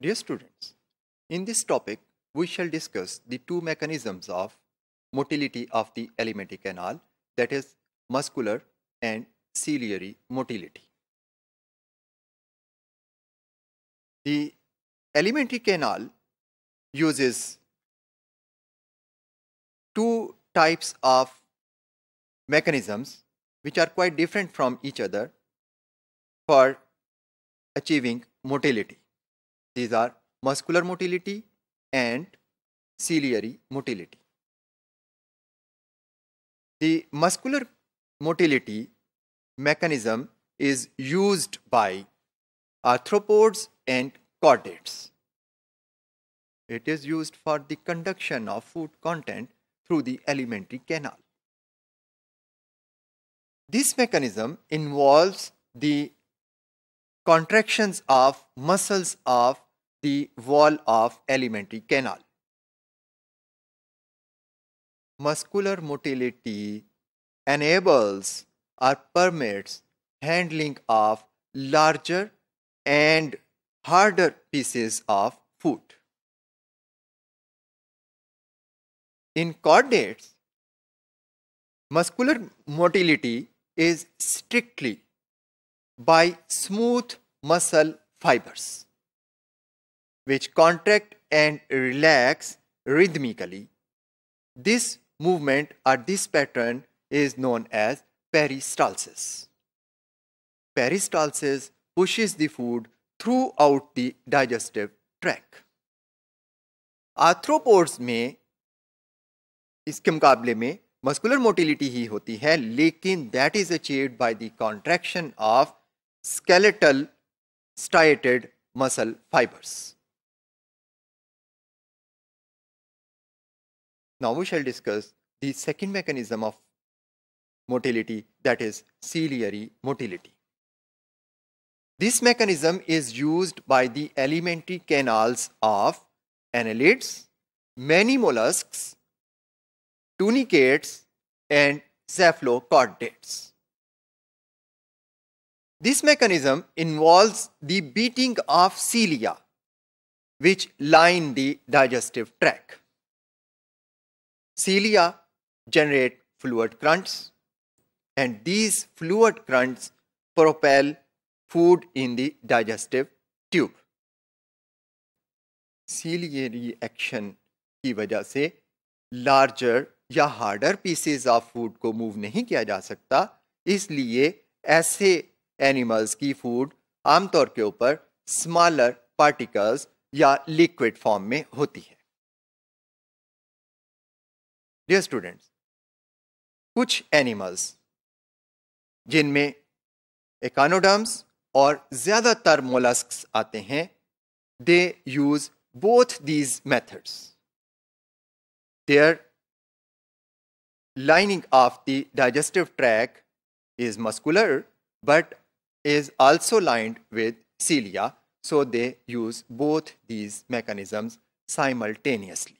Dear students, in this topic, we shall discuss the two mechanisms of motility of the alimentary canal that is muscular and ciliary motility. The alimentary canal uses two types of mechanisms which are quite different from each other for achieving motility. These are muscular motility and ciliary motility. The muscular motility mechanism is used by arthropods and chordates. It is used for the conduction of food content through the alimentary canal. This mechanism involves the contractions of muscles of the wall of alimentary canal. Muscular motility enables or permits handling of larger and harder pieces of food. In chordates, muscular motility is strictly by smooth muscle fibers which contract and relax rhythmically. This movement or this pattern is known as peristalsis. Peristalsis pushes the food throughout the digestive tract. Arthropods में इसके मुकाबले में muscular motility ही होती है लेकिन that is achieved by the contraction of skeletal striated muscle fibers. Now we shall discuss the second mechanism of motility that is ciliary motility. This mechanism is used by the alimentary canals of annelids, many mollusks, tunicates and cephalochordates. This mechanism involves the beating of cilia which line the digestive tract. Cilia generate fluid grunts and these fluid grunts propel food in the digestive tube. Ciliary action की वजह से larger या harder pieces of food को move नहीं किया जा सकता इसलिए ऐसे एनिमल्स की फ़ूड आमतौर के ऊपर स्मॉलर पार्टिकल्स या लिक्विड फॉर्म में होती है। डियर स्टूडेंट्स कुछ एनिमल्स जिनमें एकानोडम्स और ज़्यादातर मोलस्क आते हैं they use both these methods their lining of the digestive tract is muscular but is also lined with cilia, so they use both these mechanisms simultaneously.